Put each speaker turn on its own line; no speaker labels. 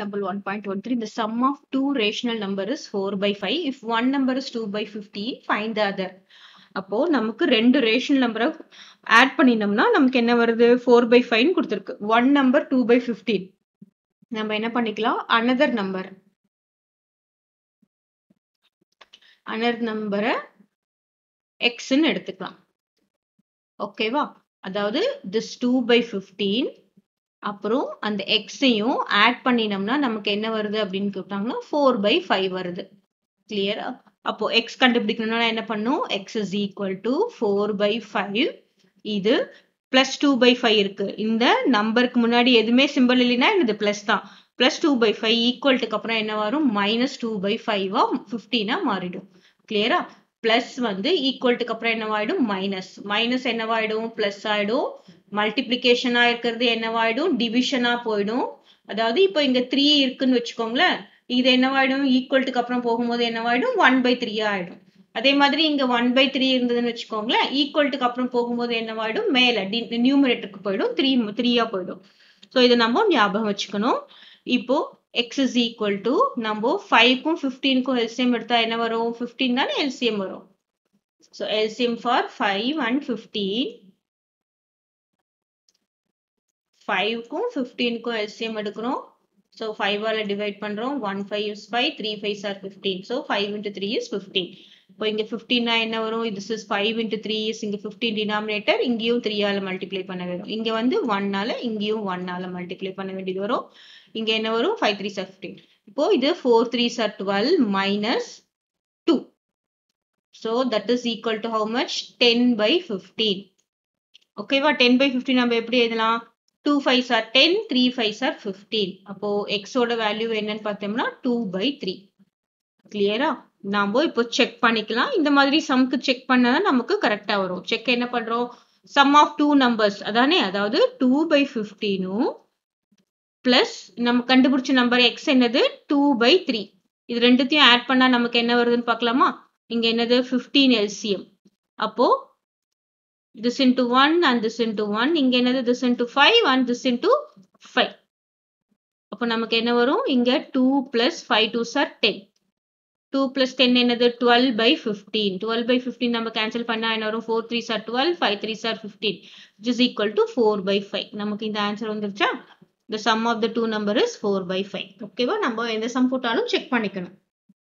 Example 1.13. The sum of two rational number is 4 by 5. If one number is 2 by 15, find the other. அப்போ நமக்கு ரெண்டு rational நம்பரை add பண்ணினோம்னா நமக்கு என்ன வருது? ஃபோர் பை ஃபைவ்னு கொடுத்துருக்கு. One number two by fifteen நம்ம என்ன பண்ணிக்கலாம்? அனதர் நம்பர் அனதர் நம்பரை எக்ஸ்ன்னு எடுத்துக்கலாம். ஓகேவா அதாவது திஸ் டூ பை ஃபிஃப்டீன் அப்புறம் அந்த எக்ஸையும் ஆட் பண்ணினோம்னா நமக்கு என்ன வருது அப்படின்னு கேட்டாங்கன்னா ஃபோர் பை ஃபைவ் வருது. கிளியரா அப்போ எக்ஸ் கண்டுபிடிக்கணும்னா என்ன பண்ணும்? X is equal to four by five இது பிளஸ் டூ பை ஃபைவ் இருக்கு. இந்த நம்பருக்கு முன்னாடி எதுவுமே சிம்பிள் இல்லைன்னா இது பிளஸ் தான். பிளஸ் டூ பை ஃபைவ் ஈக்குவல்ட்டுக்கு அப்புறம் என்ன வரும்? மைனஸ் டூ பை ஃபைவா ஃபிஃப்டீனா மாறிடும். கிளியரா பிளஸ் வந்து ஈக்குவல்ட்டுக்கு அப்புறம் என்னவாயிடும்? மைனஸ் மைனஸ் என்னவாயிடும்? பிளஸ் ஆயிடும். மல்டிபிளிகேஷனா இருக்கிறது என்னவாயிடும்? டிவிஷனா போயிடும். அதாவது இப்போ இங்க த்ரீ இருக்குன்னு வச்சுக்கோங்களேன். இது என்னவாயிடும்? ஈக்குவல்ட்டுக்கு அப்புறம் போகும்போது என்னவாயிடும்? ஒன் பை த்ரீ ஆயிடும். அதே மாதிரி இங்க ஒன் பை த்ரீ இருந்ததுன்னு வச்சுக்கோங்களேன். ஈக்குவல்ட்டுக்கு அப்புறம் போகும்போது என்னவாயிடும்? மேல. நியூமரேட்டருக்கு போயிடும். த்ரீ த்ரீயா போயிடும். ஸோ இதை நம்ம ஞாபகம் வச்சுக்கணும். இப்போ எக்ஸ் இஸ் ஈக்குவல் டு நம்ம ஃபைவ்க்கும் ஃபிஃப்டீனுக்கும் எல்சிஎம் எடுத்தா என்ன வரும்? ஃபிஃப்டீன் தானே எல்சிஎம் வரும். So LCM for five and fifteen ஃபைவ்க்கும் ஃபிஃப்டீனுக்கும் எல்சிஎம் எடுக்கிறோம். ஸோ ஃபைவால் டிவைட் பண்ணுறோம் one five is five three five are fifteen so five into three is fifteen இப்போ இங்கே ஃபிஃப்டின்னா என்ன வரும். This is five into three is இங்கே ஃபிஃப்டீன் டினாமினேட்டர் இங்கேயும் த்ரீயால் மல்டிப்ளை பண்ண வேணும் இங்கே வந்து ஒன்னால இங்கேயும் ஒன்னால மல்டிப்ளை பண்ண வேண்டியது வரும். இங்கே என்ன வரும்? ஃபைவ் த்ரீ சார் ஃபிஃப்டீன் இப்போ இது four three sir twelve minus two so that is equal to how much ten by fifteen ஓகேவா டென் பை ஃபிஃப்டீன் நம்ம எப்படி எழுதலாம்? Two five sir ten three five sir fifteen அப்போ எக்ஸோட value என்னன்னு பார்த்தோம்னா டூ பை த்ரீ கிளியரா நாம இப்போ செக் பண்ணிக்கலாம். இந்த மாதிரி சம்க்கு செக் பண்ணாதான் நமக்கு கரெக்டா வரும். செக் என்ன பண்றோம்? சம் ஆஃப் டூ நம்பர்ஸ் அதானே? அதாவது டூ பை ஃபிஃப்டீனும் பிளஸ் நம்ம கண்டுபிடிச்ச நம்பர் எக்ஸ் என்னது? டூ பை த்ரீ இது ரெண்டுத்தையும் ஆட் பண்ணா நமக்கு என்ன வருதுன்னு பார்க்கலாமா? இங்க என்னது? ஃபிஃப்டீன் எல்சிஎம் அப்போ this into one and this into one இங்க என்னது? This into five and this into five அப்போ நமக்கு என்ன வரும்? இங்க two plus five two sir ten two plus ten என்னது twelve by fifteen twelve by fifteen நம்ம கேன்சல் பண்ணா என்ன வரும் four three sir twelve five three sir fifteen it is equal to four by five நமக்கு இந்த answer வந்துருச்சா the sum of the two number is four by five ஓகேவா நம்ம எந்த சம் போட்டாலும் செக் பண்ணிக்கணும்